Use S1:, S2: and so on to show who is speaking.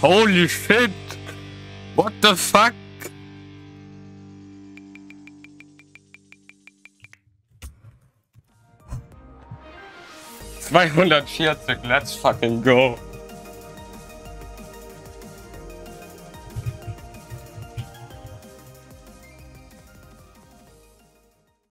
S1: Holy shit! What the fuck? Zweihundertvierzig, let's fucking go.